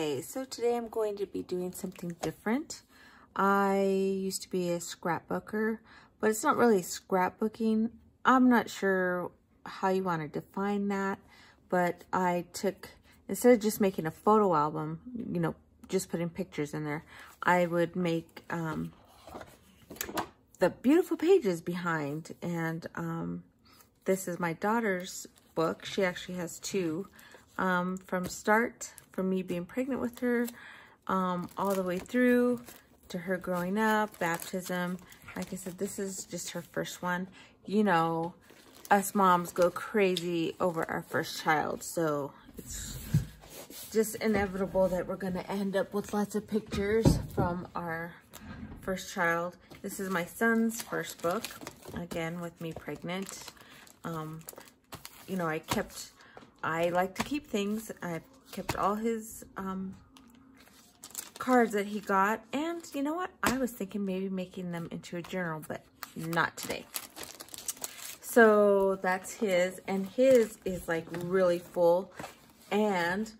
Okay, so today I'm going to be doing something different. I used to be a scrapbooker, but it's not really scrapbooking. I'm not sure how you want to define that, but I took, instead of just making a photo album, you know, just putting pictures in there, I would make um, the beautiful pages behind. And um, this is my daughter's book. She actually has two. Um, from start, from me being pregnant with her, um, all the way through to her growing up, baptism. Like I said, this is just her first one. You know, us moms go crazy over our first child. So it's just inevitable that we're going to end up with lots of pictures from our first child. This is my son's first book. Again, with me pregnant. Um, you know, I kept, I like to keep things. I kept all his um, cards that he got. And you know what? I was thinking maybe making them into a journal, but not today. So that's his. And his is like really full. And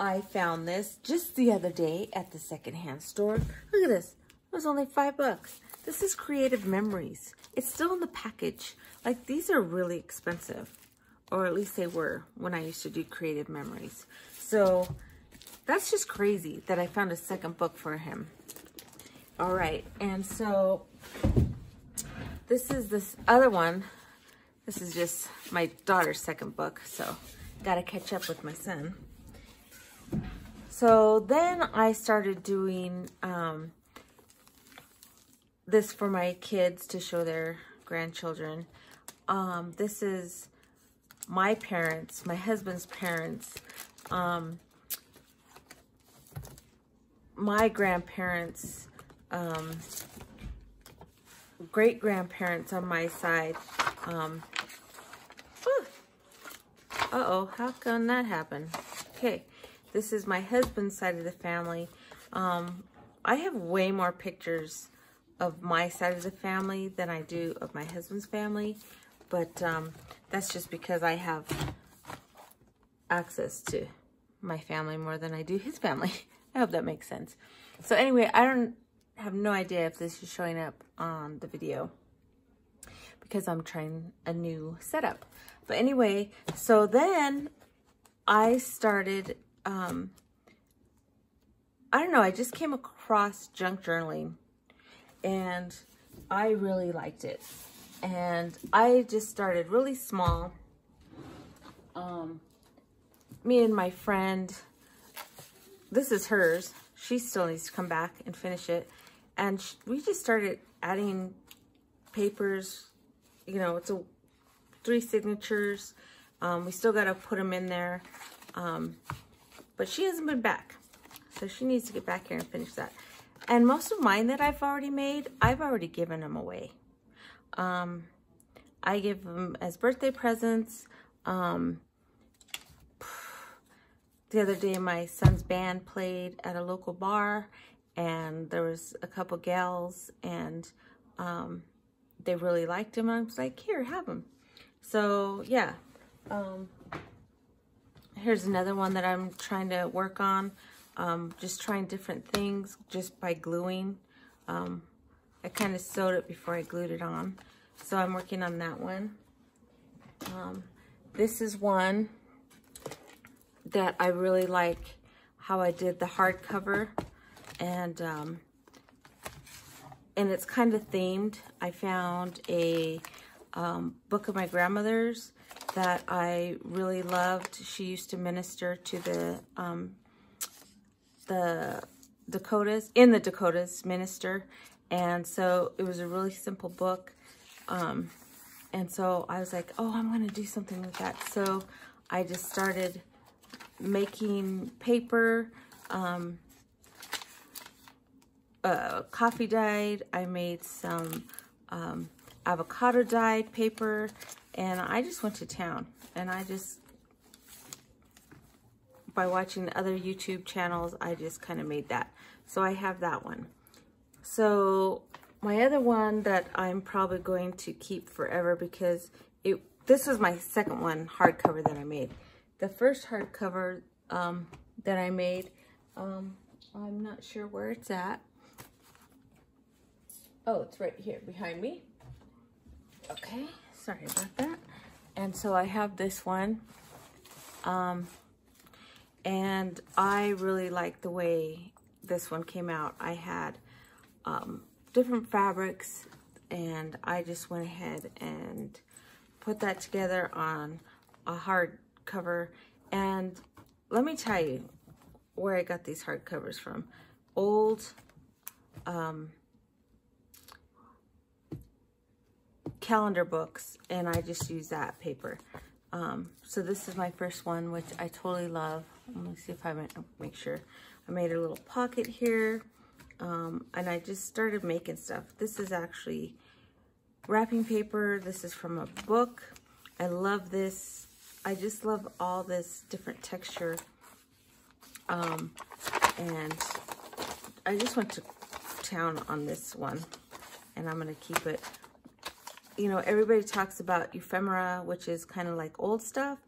I found this just the other day at the secondhand store. Look at this. It was only five bucks. This is Creative Memories. It's still in the package. Like, these are really expensive. Or at least they were when I used to do Creative Memories. So, that's just crazy that I found a second book for him. All right, and so this is this other one. This is just my daughter's second book, so gotta catch up with my son. So then I started doing um, this for my kids to show their grandchildren. Um, this is my parents, my husband's parents, um, my grandparents, um, great grandparents on my side. Um, uh-oh, how can that happen? Okay, this is my husband's side of the family. Um, I have way more pictures of my side of the family than I do of my husband's family, but um, that's just because I have access to my family more than I do his family. I hope that makes sense. So anyway, I don't have no idea if this is showing up on the video because I'm trying a new setup. But anyway, so then I started, um, I don't know, I just came across junk journaling and I really liked it. And I just started really small. Um, me and my friend, this is hers. She still needs to come back and finish it. And we just started adding papers, you know, it's a three signatures. Um, we still got to put them in there. Um, but she hasn't been back. So she needs to get back here and finish that. And most of mine that I've already made, I've already given them away. Um, I give them as birthday presents. Um, the other day, my son's band played at a local bar, and there was a couple gals, and um, they really liked him. I was like, here, have them. So, yeah. Um, here's another one that I'm trying to work on. Um, just trying different things just by gluing. Um, I kind of sewed it before I glued it on. So I'm working on that one. Um, this is one that I really like how I did the hardcover. And, um, and it's kind of themed. I found a um, book of my grandmother's that I really loved. She used to minister to the um, the Dakotas, in the Dakotas, minister. And so it was a really simple book. Um, and so I was like, oh, I'm going to do something with that. So I just started making paper, um, uh, coffee dyed. I made some um, avocado dyed paper. And I just went to town. And I just by watching other YouTube channels, I just kind of made that. So I have that one. So my other one that I'm probably going to keep forever because it this was my second one hardcover that I made. The first hardcover um, that I made, Um, I'm not sure where it's at. Oh, it's right here behind me. Okay, sorry about that. And so I have this one. Um, and I really like the way this one came out. I had um, different fabrics and I just went ahead and put that together on a hard cover. And let me tell you where I got these hard covers from. Old um, calendar books and I just use that paper. Um, so this is my first one, which I totally love. Let me see if I make sure. I made a little pocket here. Um, and I just started making stuff. This is actually wrapping paper. This is from a book. I love this. I just love all this different texture. Um, and I just went to town on this one. And I'm going to keep it you know, everybody talks about ephemera, which is kind of like old stuff.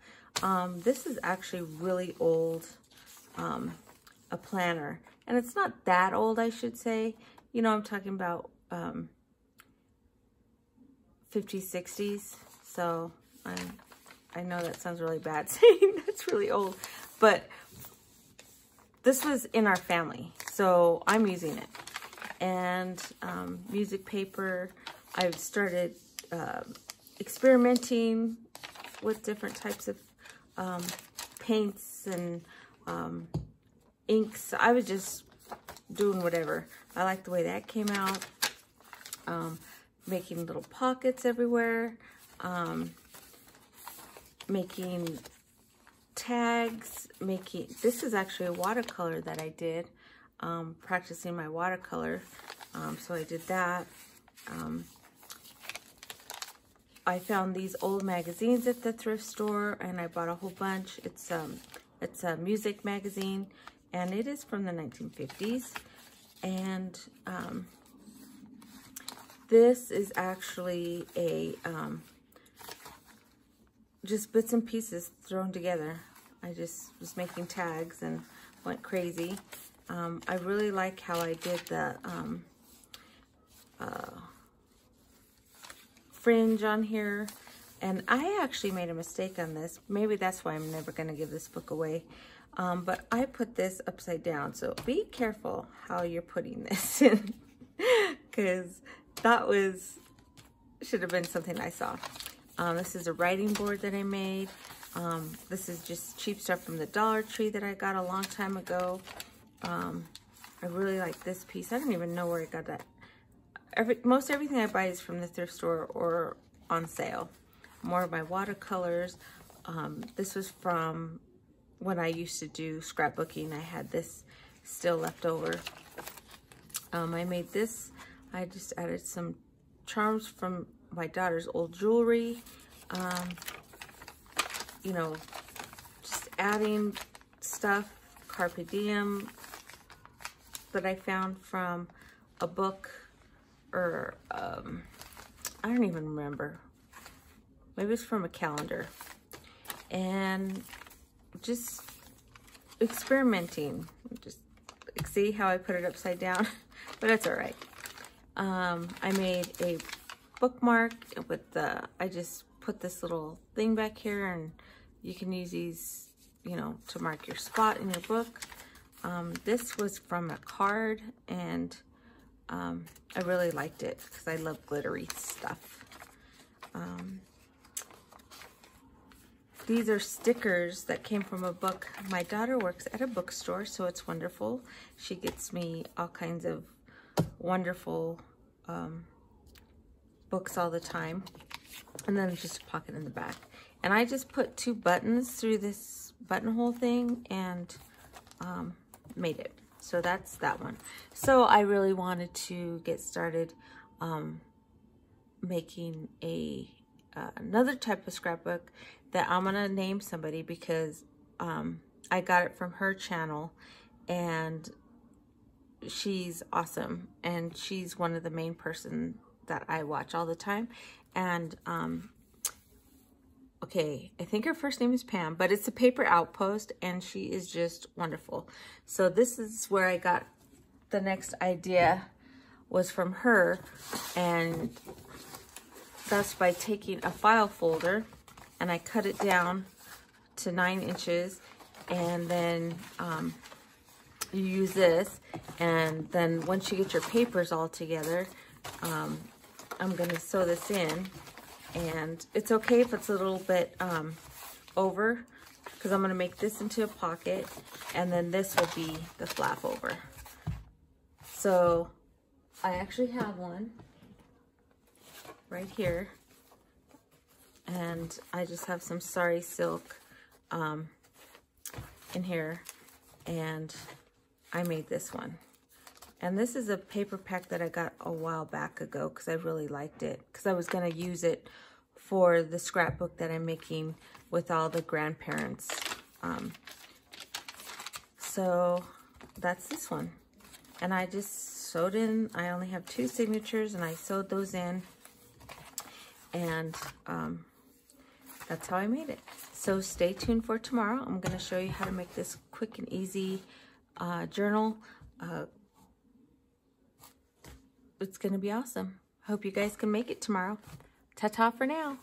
Um, this is actually really old, um, a planner. And it's not that old, I should say. You know, I'm talking about um, 50s, 60s. So I, I know that sounds really bad saying that's really old. But this was in our family. So I'm using it. And um, music paper. I've started uh, experimenting with different types of um, paints and um, inks. I was just doing whatever. I like the way that came out. Um, making little pockets everywhere. Um, making tags. Making, this is actually a watercolor that I did. Um, practicing my watercolor. Um, so I did that. Um, I found these old magazines at the thrift store and I bought a whole bunch. It's um it's a music magazine and it is from the 1950s. And um, this is actually a um, just bits and pieces thrown together. I just was making tags and went crazy. Um, I really like how I did the um, uh, fringe on here. And I actually made a mistake on this. Maybe that's why I'm never going to give this book away. Um, but I put this upside down. So be careful how you're putting this in. Because that was, should have been something I saw. Um, this is a writing board that I made. Um, this is just cheap stuff from the Dollar Tree that I got a long time ago. Um, I really like this piece. I don't even know where I got that every, most everything I buy is from the thrift store or on sale. More of my watercolors. Um, this was from when I used to do scrapbooking. I had this still left over. Um, I made this. I just added some charms from my daughter's old jewelry. Um, you know, just adding stuff, Carpe Diem, that I found from a book or um, I don't even remember. Maybe it's from a calendar. And just experimenting. Just see how I put it upside down, but that's all right. Um, I made a bookmark with the, I just put this little thing back here and you can use these, you know, to mark your spot in your book. Um, this was from a card and um, I really liked it because I love glittery stuff. Um, these are stickers that came from a book. My daughter works at a bookstore, so it's wonderful. She gets me all kinds of wonderful um, books all the time. And then just a pocket in the back. And I just put two buttons through this buttonhole thing and um, made it. So that's that one. So I really wanted to get started um, making a uh, another type of scrapbook that I'm going to name somebody because um, I got it from her channel and she's awesome. And she's one of the main person that I watch all the time. And um, okay, I think her first name is Pam, but it's a paper outpost and she is just wonderful. So this is where I got the next idea was from her and that's by taking a file folder and I cut it down to nine inches and then um, you use this and then once you get your papers all together um, I'm gonna sew this in and it's okay if it's a little bit um, over because I'm gonna make this into a pocket and then this will be the flap over. So I actually have one right here and I just have some sari silk um, in here and I made this one. And this is a paper pack that I got a while back ago because I really liked it because I was going to use it for the scrapbook that I'm making with all the grandparents. Um, so that's this one. And I just sewed in, I only have two signatures and I sewed those in. And um, that's how I made it. So stay tuned for tomorrow. I'm going to show you how to make this quick and easy uh, journal. Uh, it's going to be awesome. Hope you guys can make it tomorrow. Ta-ta for now.